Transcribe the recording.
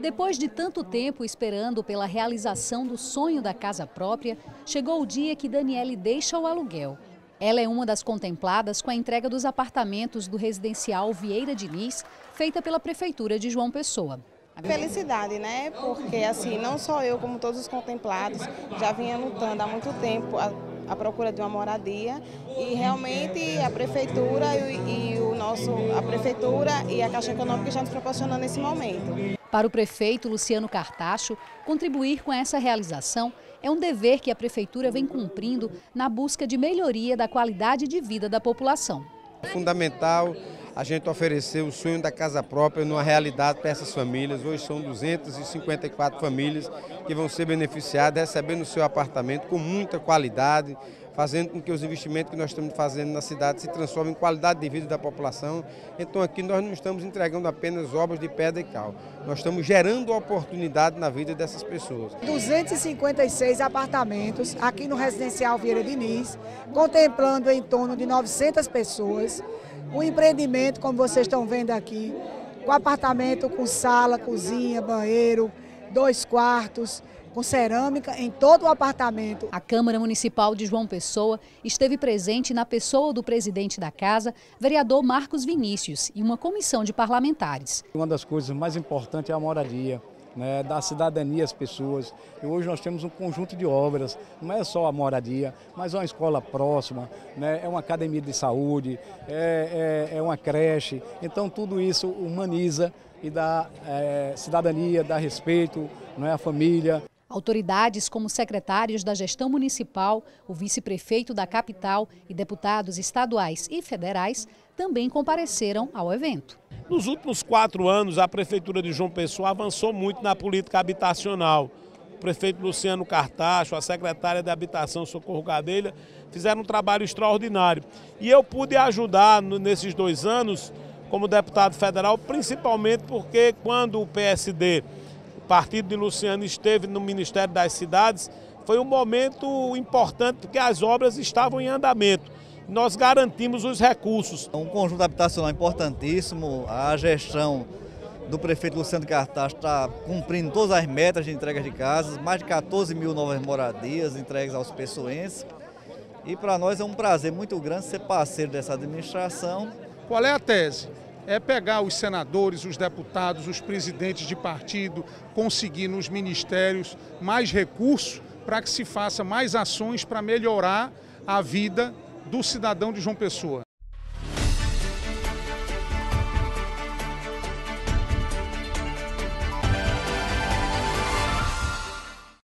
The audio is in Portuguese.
Depois de tanto tempo esperando pela realização do sonho da casa própria, chegou o dia que Daniele deixa o aluguel. Ela é uma das contempladas com a entrega dos apartamentos do residencial Vieira Diniz, feita pela Prefeitura de João Pessoa. Felicidade, né? Porque assim, não só eu, como todos os contemplados, já vinha lutando há muito tempo a, a procura de uma moradia e realmente a prefeitura e, e, o nosso a prefeitura e a Caixa Econômica já nos proporcionando nesse momento. Para o prefeito Luciano Cartacho, contribuir com essa realização é um dever que a prefeitura vem cumprindo na busca de melhoria da qualidade de vida da população. É fundamental a gente oferecer o sonho da casa própria numa realidade para essas famílias. Hoje são 254 famílias que vão ser beneficiadas recebendo o seu apartamento com muita qualidade, fazendo com que os investimentos que nós estamos fazendo na cidade se transformem em qualidade de vida da população. Então aqui nós não estamos entregando apenas obras de pedra e cal, nós estamos gerando oportunidade na vida dessas pessoas. 256 apartamentos aqui no Residencial Vieira Diniz, contemplando em torno de 900 pessoas. Um empreendimento, como vocês estão vendo aqui, com apartamento com sala, cozinha, banheiro, dois quartos, com cerâmica em todo o apartamento. A Câmara Municipal de João Pessoa esteve presente na pessoa do presidente da casa, vereador Marcos Vinícius, e uma comissão de parlamentares. Uma das coisas mais importantes é a moradia né, da cidadania às pessoas. E hoje nós temos um conjunto de obras, não é só a moradia, mas uma escola próxima, né, é uma academia de saúde, é, é, é uma creche. Então tudo isso humaniza e dá é, cidadania, dá respeito não é, à família. Autoridades como secretários da gestão municipal, o vice-prefeito da capital e deputados estaduais e federais também compareceram ao evento. Nos últimos quatro anos, a Prefeitura de João Pessoa avançou muito na política habitacional. O prefeito Luciano Cartacho, a secretária de Habitação Socorro Gadelha, fizeram um trabalho extraordinário. E eu pude ajudar nesses dois anos como deputado federal, principalmente porque quando o PSD partido de Luciano esteve no Ministério das Cidades, foi um momento importante porque as obras estavam em andamento. Nós garantimos os recursos. Um conjunto habitacional importantíssimo, a gestão do prefeito Luciano Cartaz está cumprindo todas as metas de entregas de casas, mais de 14 mil novas moradias entregues aos pessoenses. E para nós é um prazer muito grande ser parceiro dessa administração. Qual é a tese? É pegar os senadores, os deputados, os presidentes de partido, conseguir nos ministérios mais recursos para que se faça mais ações para melhorar a vida do cidadão de João Pessoa.